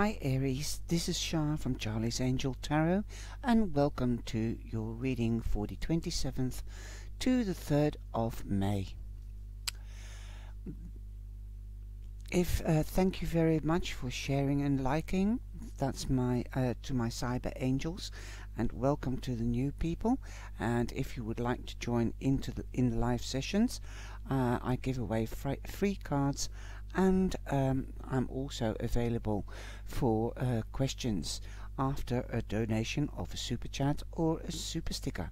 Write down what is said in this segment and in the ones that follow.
Hi Aries, this is Shah from Charlie's Angel Tarot and welcome to your reading for the 27th to the 3rd of May. If uh, thank you very much for sharing and liking. That's my uh, to my cyber angels and welcome to the new people and if you would like to join into the in the live sessions uh, I give away free cards and um, I'm also available for uh, questions after a donation of a super chat or a super sticker.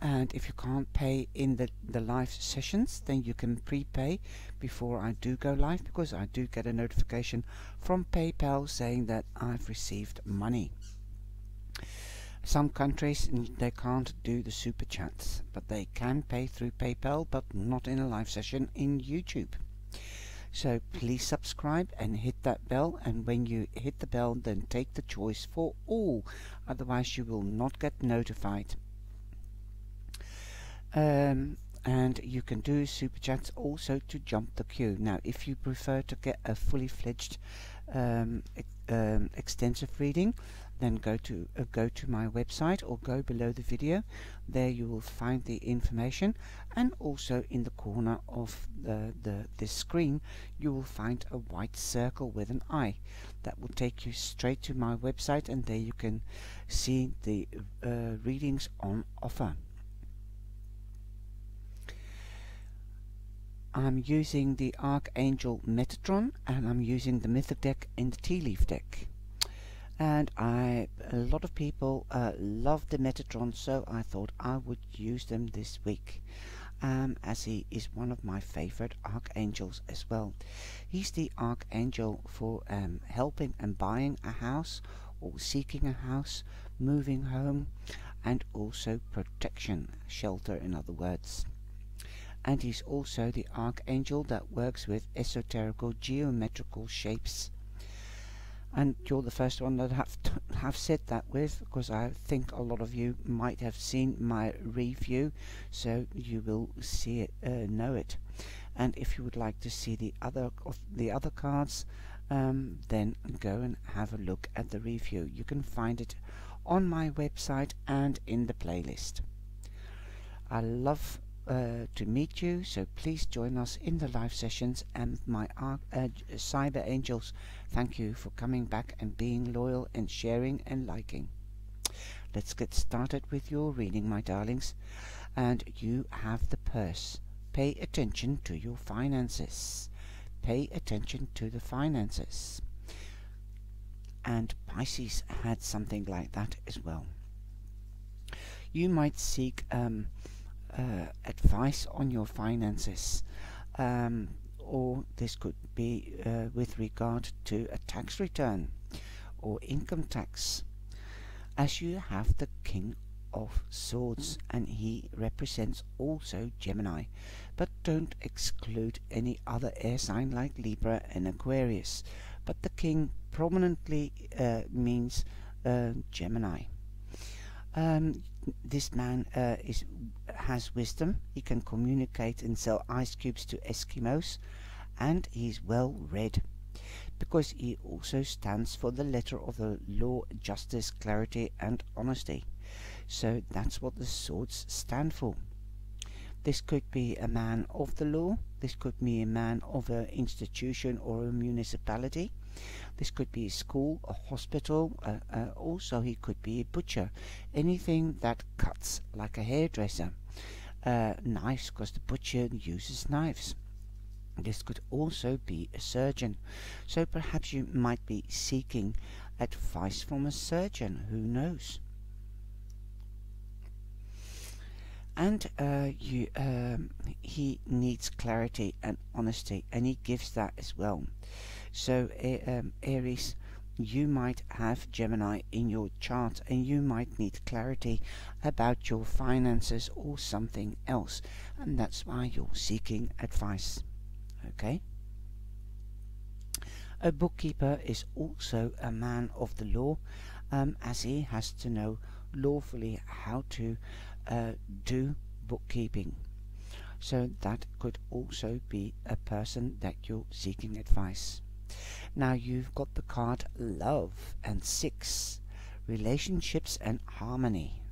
And if you can't pay in the, the live sessions then you can prepay before I do go live because I do get a notification from PayPal saying that I've received money. Some countries they can't do the super chats but they can pay through PayPal but not in a live session in YouTube so please subscribe and hit that bell and when you hit the bell then take the choice for all otherwise you will not get notified. Um, and you can do super chats also to jump the queue. Now if you prefer to get a fully fledged um, um, extensive reading then go to uh, go to my website or go below the video. There you will find the information and also in the corner of the, the this screen you will find a white circle with an eye that will take you straight to my website and there you can see the uh, readings on offer. I'm using the Archangel Metatron and I'm using the Mythic deck and the Tea Leaf deck and I a lot of people uh, love the Metatron so I thought I would use them this week um, as he is one of my favorite archangels as well. He's the archangel for um, helping and buying a house or seeking a house moving home and also protection shelter in other words. And he's also the archangel that works with esoterical geometrical shapes and you're the first one that have have said that with because I think a lot of you might have seen my review so you will see it uh, know it. And if you would like to see the other of the other cards um, then go and have a look at the review. You can find it on my website and in the playlist. I love uh, to meet you, so please join us in the live sessions. And my uh, cyber angels, thank you for coming back and being loyal and sharing and liking. Let's get started with your reading, my darlings. And you have the purse. Pay attention to your finances. Pay attention to the finances. And Pisces had something like that as well. You might seek um, uh, advice on your finances um, or this could be uh, with regard to a tax return or income tax. As you have the king of swords and he represents also Gemini but don't exclude any other air sign like Libra and Aquarius. But the king prominently uh, means uh, Gemini. Um, this man uh, is has wisdom. He can communicate and sell ice cubes to Eskimos, and he's well read because he also stands for the letter of the law, justice, clarity, and honesty. So that's what the swords stand for. This could be a man of the law, this could be a man of an institution or a municipality, this could be a school, a hospital, uh, uh, also he could be a butcher. Anything that cuts like a hairdresser. Uh, knives, because the butcher uses knives. This could also be a surgeon. So perhaps you might be seeking advice from a surgeon, who knows? and uh, you, um, he needs clarity and honesty, and he gives that as well. So, um, Aries, you might have Gemini in your chart and you might need clarity about your finances or something else, and that's why you're seeking advice. Okay? A bookkeeper is also a man of the law, um, as he has to know lawfully how to uh, do bookkeeping. So that could also be a person that you're seeking advice. Now you've got the card love and six relationships and harmony.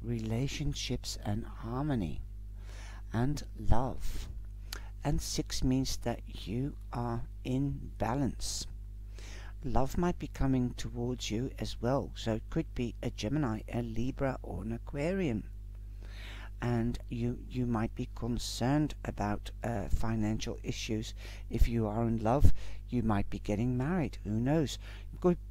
Relationships and harmony and love. And six means that you are in balance. Love might be coming towards you as well, so it could be a Gemini, a Libra, or an Aquarian and you you might be concerned about uh, financial issues. If you are in love you might be getting married. Who knows?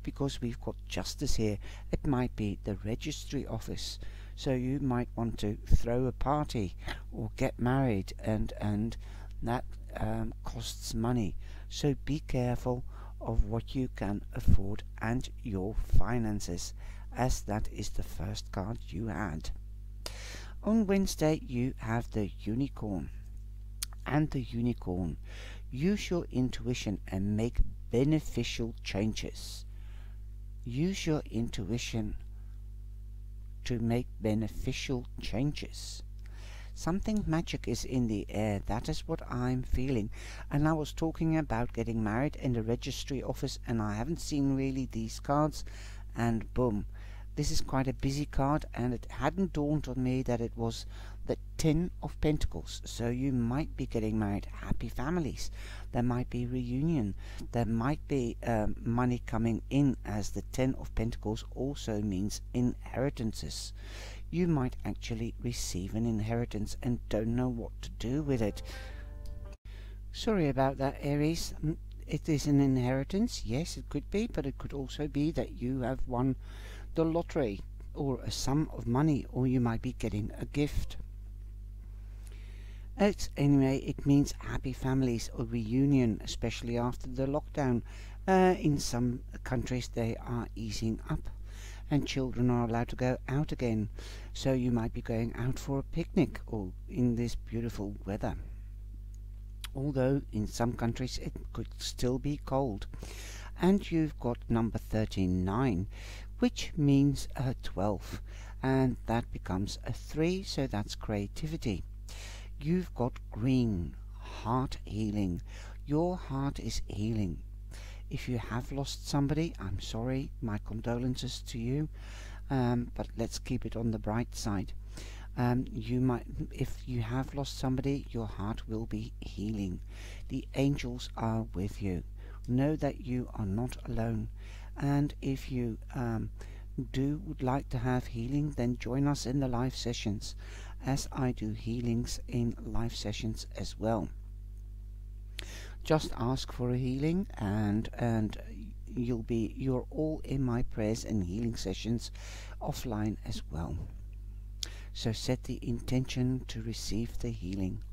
Because we've got justice here. It might be the registry office. So you might want to throw a party or get married and and that um, costs money. So be careful of what you can afford and your finances as that is the first card you had on Wednesday, you have the unicorn. And the unicorn. Use your intuition and make beneficial changes. Use your intuition to make beneficial changes. Something magic is in the air. That is what I'm feeling. And I was talking about getting married in the registry office, and I haven't seen really these cards. And boom, this is quite a busy card and it hadn't dawned on me that it was the Ten of Pentacles. So you might be getting married. Happy families. There might be reunion. There might be um, money coming in as the Ten of Pentacles also means inheritances. You might actually receive an inheritance and don't know what to do with it. Sorry about that, Aries. Mm, it is an inheritance. Yes, it could be, but it could also be that you have won the lottery or a sum of money or you might be getting a gift. Anyway, it means happy families or reunion, especially after the lockdown. Uh, in some countries they are easing up and children are allowed to go out again. So you might be going out for a picnic or in this beautiful weather. Although in some countries it could still be cold. And you've got number 39, which means a 12 and that becomes a 3 so that's creativity. You've got green heart healing. Your heart is healing. If you have lost somebody I'm sorry my condolences to you um, but let's keep it on the bright side. Um, you might if you have lost somebody your heart will be healing. The angels are with you. Know that you are not alone and if you um, do would like to have healing then join us in the live sessions as I do healings in live sessions as well. Just ask for a healing and and you'll be you're all in my prayers and healing sessions offline as well. So set the intention to receive the healing.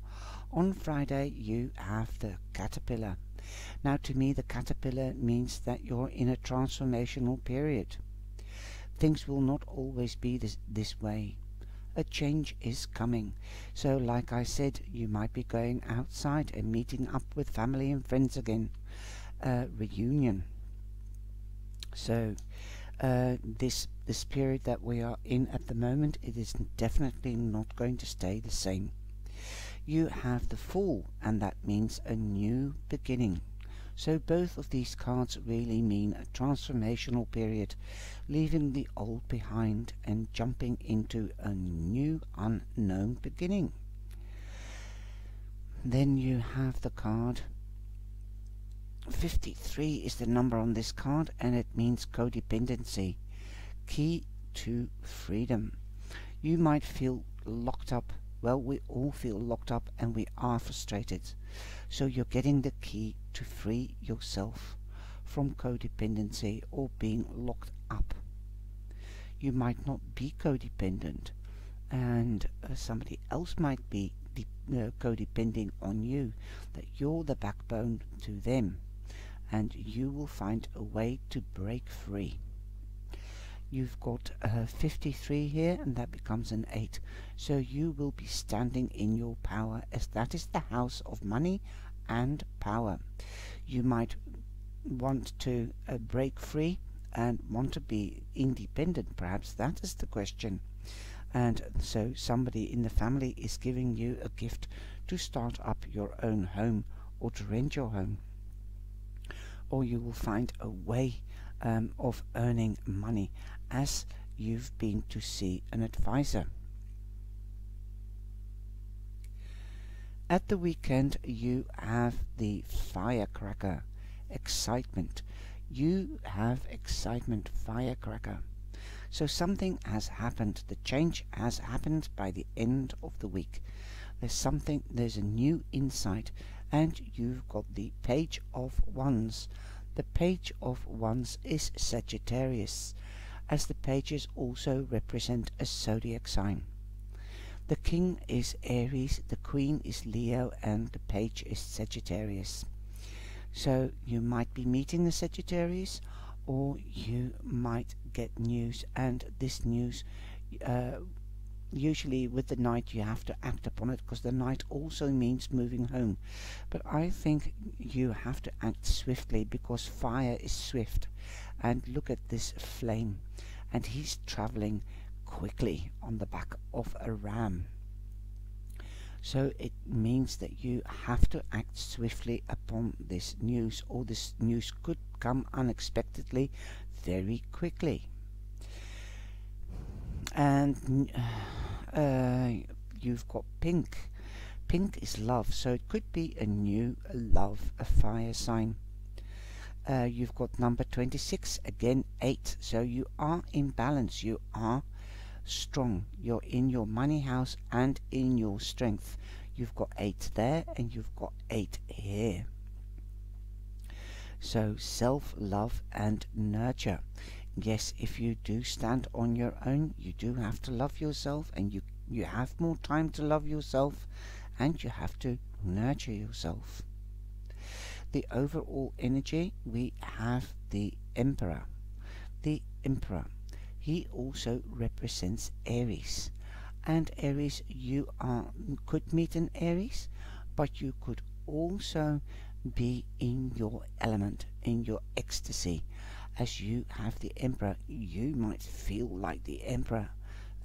On Friday you have the caterpillar now, to me, the caterpillar means that you're in a transformational period. Things will not always be this, this way. A change is coming. So, like I said, you might be going outside and meeting up with family and friends again. A reunion. So, uh, this this period that we are in at the moment, it is definitely not going to stay the same you have the Fool, and that means a new beginning. So both of these cards really mean a transformational period, leaving the old behind and jumping into a new unknown beginning. Then you have the card 53 is the number on this card and it means codependency. Key to freedom. You might feel locked up well, we all feel locked up and we are frustrated. So you're getting the key to free yourself from codependency or being locked up. You might not be codependent and uh, somebody else might be uh, codepending on you, that you're the backbone to them and you will find a way to break free you've got uh, 53 here and that becomes an 8 so you will be standing in your power as that is the house of money and power. You might want to uh, break free and want to be independent perhaps. That is the question. And so somebody in the family is giving you a gift to start up your own home or to rent your home. Or you will find a way um, of earning money as you've been to see an advisor. At the weekend, you have the firecracker excitement. You have excitement firecracker. So something has happened. The change has happened by the end of the week. There's something, there's a new insight, and you've got the page of wands. The page of wands is Sagittarius, as the pages also represent a zodiac sign. The king is Aries, the queen is Leo, and the page is Sagittarius. So you might be meeting the Sagittarius, or you might get news, and this news, uh, usually with the knight, you have to act upon it because the knight also means moving home. But I think you have to act swiftly because fire is swift. And look at this flame, and he's traveling quickly on the back of a ram. So it means that you have to act swiftly upon this news, or this news could come unexpectedly very quickly. And uh, you've got pink. Pink is love, so it could be a new love, a fire sign. Uh, you've got number 26, again 8, so you are in balance, you are strong. You're in your money house and in your strength. You've got eight there and you've got eight here. So self love and nurture. Yes, if you do stand on your own, you do have to love yourself and you, you have more time to love yourself and you have to nurture yourself. The overall energy, we have the Emperor. The Emperor he also represents Aries. And Aries, you are could meet an Aries, but you could also be in your element, in your ecstasy. As you have the Emperor, you might feel like the Emperor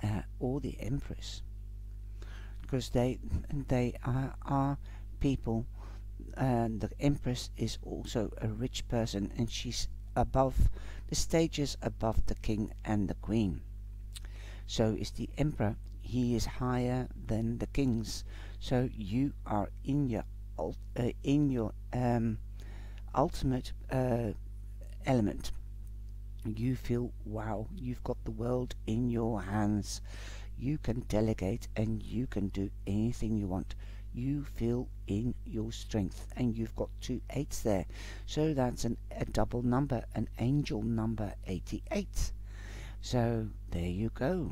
uh, or the Empress. Because they they are, are people and the Empress is also a rich person and she's above the stages above the king and the queen. So is the emperor. He is higher than the kings. So you are in your uh, in your um, ultimate uh, element. You feel wow. You've got the world in your hands. You can delegate and you can do anything you want you feel in your strength and you've got two eights there so that's an, a double number an angel number 88 so there you go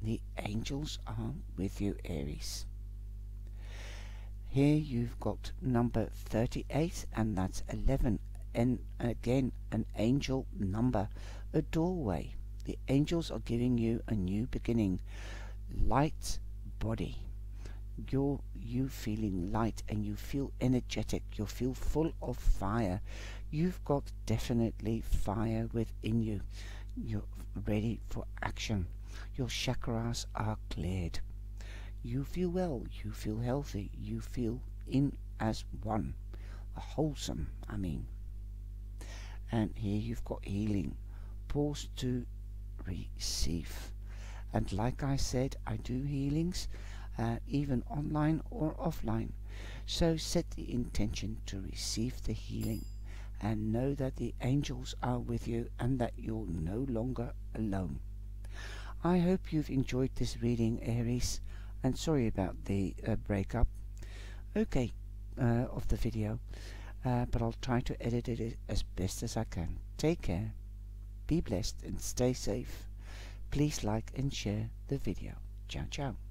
the angels are with you Aries here you've got number 38 and that's 11 and again an angel number a doorway. The angels are giving you a new beginning. Light body. You're you feeling light and you feel energetic. You feel full of fire. You've got definitely fire within you. You're ready for action. Your chakras are cleared. You feel well. You feel healthy. You feel in as one. Wholesome i mean and here you've got healing pause to receive and like i said i do healings uh, even online or offline. So set the intention to receive the healing and know that the angels are with you and that you're no longer alone. I hope you've enjoyed this reading, Aries, and sorry about the uh, breakup. Okay, uh, of the video, uh, but I'll try to edit it as best as I can. Take care, be blessed, and stay safe. Please like and share the video. Ciao, ciao.